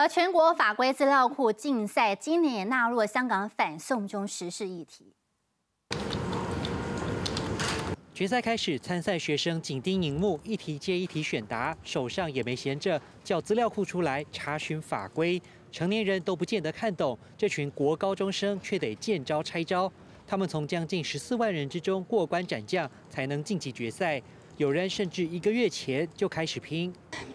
而全国法规资料库竞赛今年也纳入了香港反送中时事议题。决赛开始，参赛学生紧盯荧幕，一题接一题选答，手上也没闲着，叫资料库出来查询法规。成年人都不见得看懂，这群国高中生却得见招拆招。他们从将近十四万人之中过关斩将，才能晋级决赛。有人甚至一个月前就开始拼，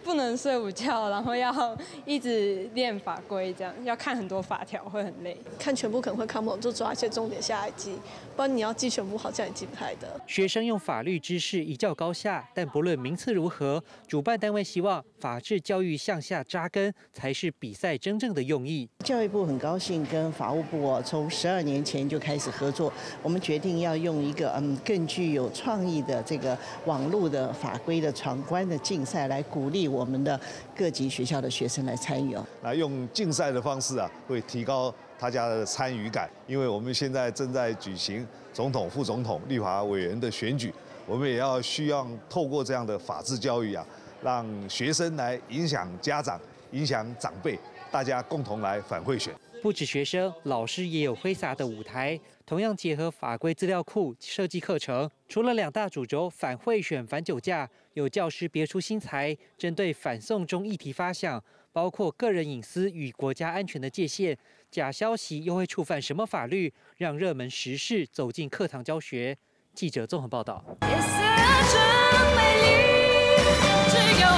不能睡午觉，然后要一直练法规，这样要看很多法条会很累。看全部可能会看不懂，就抓一些重点下来记，不然你要记全部好像也记不太得。学生用法律知识一较高下，但不论名次如何，主办单位希望法治教育向下扎根才是比赛真正的用意。教育部很高兴跟法务部哦，从十二年前就开始合作，我们决定要用一个嗯更具有创意的这个网络。的法规的闯关的竞赛，来鼓励我我们的各级学校的学生来参与哦。来用竞赛的方式啊，会提高大家的参与感。因为我们现在正在举行总统、副总统、立法委员的选举，我们也要需要透过这样的法治教育啊，让学生来影响家长、影响长辈，大家共同来反贿选。不止学生，老师也有挥洒的舞台，同样结合法规资料库设计课程。除了两大主轴反贿选、反酒驾，有教师别出心裁，针对反送中议题发想，包括个人隐私与国家安全的界限，假消息又会触犯什么法律，让热门时事走进课堂教学。记者综合报道。只有我